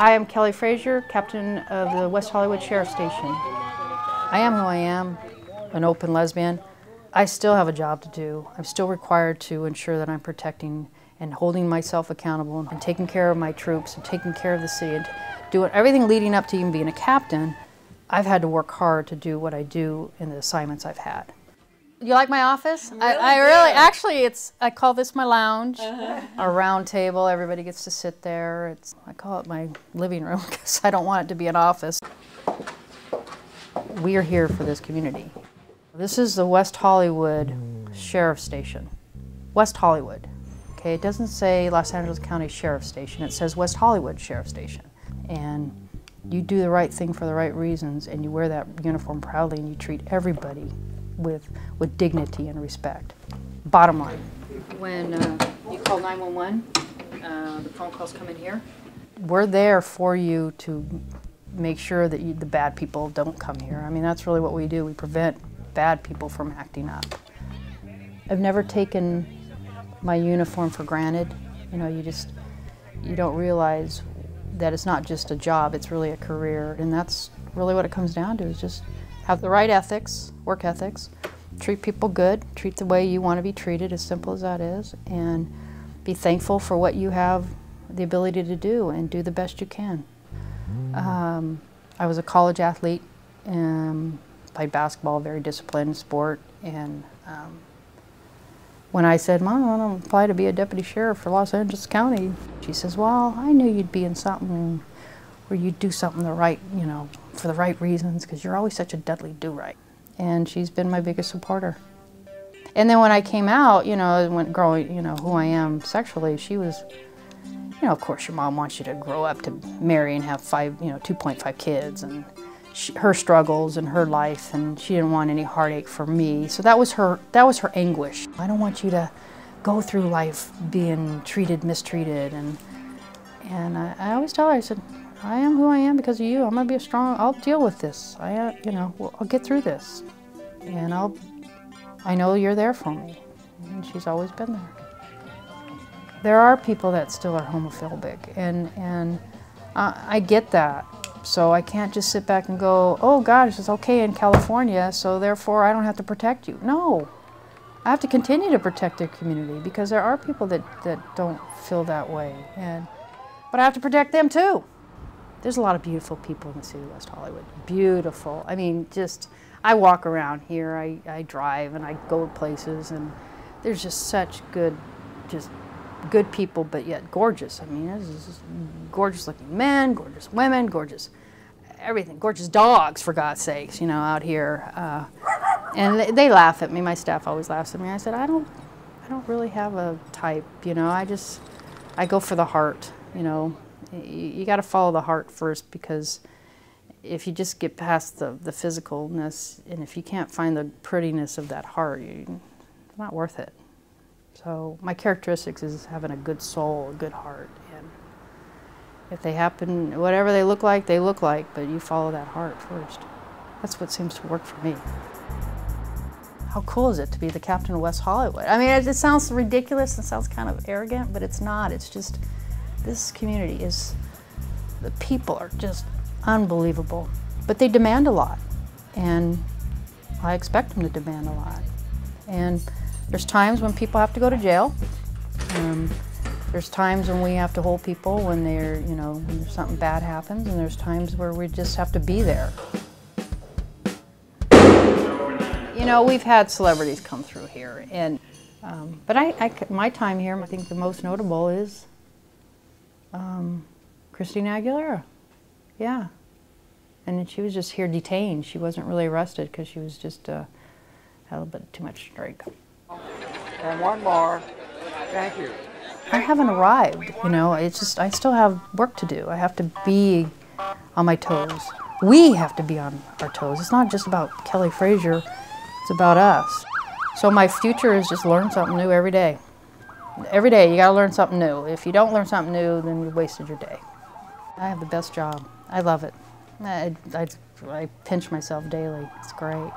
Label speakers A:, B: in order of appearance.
A: I am Kelley Fraser, captain of the West Hollywood Sheriff Station. I am who I am, an open lesbian. I still have a job to do. I'm still required to ensure that I'm protecting and holding myself accountable and taking care of my troops and taking care of the city and doing everything leading up to even being a captain. I've had to work hard to do what I do in the assignments I've had. You like my office?
B: Really
A: I, I really, actually, it's, I call this my lounge.
B: Uh-huh.
A: A round table, everybody gets to sit there. It's, I call it my living room because I don't want it to be an office. We are here for this community. This is the West Hollywood Sheriff Station. West Hollywood. Okay, it doesn't say Los Angeles County Sheriff Station, it says West Hollywood Sheriff Station. And you do the right thing for the right reasons and you wear that uniform proudly and you treat everybody with, with dignity and respect. Bottom line. When uh, you call 911, uh, the phone calls come in here. We're there for you to make sure that you, the bad people don't come here. I mean, that's really what we do. We prevent bad people from acting up. I've never taken my uniform for granted. You know, you just, you don't realize that it's not just a job, it's really a career. And that's really what it comes down to is just have the right ethics, work ethics, treat people good, treat the way you want to be treated, as simple as that is, and be thankful for what you have the ability to do and do the best you can. Um, I was a college athlete, um, played basketball, very disciplined sport, and um, when I said, Mom, I want to apply to be a deputy sheriff for Los Angeles County, she says, Well, I knew you'd be in something where you'd do something the right, you know, for the right reasons, because you're always such a Dudley do right. And she's been my biggest supporter. And then when I came out, you know, when growing, you know, who I am sexually, she was, you know, of course your mom wants you to grow up to marry and have five, you know, 2.5 kids and she, her struggles and her life and she didn't want any heartache for me. So that was her, that was her anguish. I don't want you to go through life being treated, mistreated. And, and I, I always tell her, I said, I am who I am because of you. I'm gonna be a strong, I'll deal with this. I, uh, you know, I'll get through this. And I'll, I know you're there for me. And she's always been there. There are people that still are homophobic and, and uh, I get that. So I can't just sit back and go, oh gosh, it's okay in California, so therefore I don't have to protect you. No, I have to continue to protect their community because there are people that, that don't feel that way. And, but I have to protect them too. There's a lot of beautiful people in the city of West Hollywood. Beautiful. I mean, just, I walk around here, I, I drive and I go places and there's just such good, just good people, but yet gorgeous. I mean, this is gorgeous looking men, gorgeous women, gorgeous everything, gorgeous dogs, for God's sakes, you know, out here. Uh, and they, they laugh at me. My staff always laughs at me. I said, I don't, I don't really have a type, you know. I just, I go for the heart, you know. You, you got to follow the heart first because if you just get past the, the physicalness and if you can't find the prettiness of that heart, you, it's not worth it. So my characteristics is having a good soul, a good heart, and if they happen, whatever they look like, they look like, but you follow that heart first. That's what seems to work for me. How cool is it to be the captain of West Hollywood? I mean, it, it sounds ridiculous, it sounds kind of arrogant, but it's not. It's just, this community is, the people are just unbelievable. But they demand a lot, and I expect them to demand a lot. And there's times when people have to go to jail. Um, there's times when we have to hold people when they're, you know, when something bad happens, and there's times where we just have to be there. You know, we've had celebrities come through here, and um, but I, I, my time here, I think the most notable is um, Christina Aguilera. Yeah, and she was just here detained. She wasn't really arrested because she was just uh, had a little bit too much drink.
B: And one more. Thank you.
A: I haven't arrived, you know, it's just, I still have work to do. I have to be on my toes. We have to be on our toes. It's not just about Kelley Fraser, it's about us. So my future is just learn something new every day. Every day you gotta learn something new. If you don't learn something new, then you wasted your day. I have the best job. I love it. I, I, I pinch myself daily. It's great.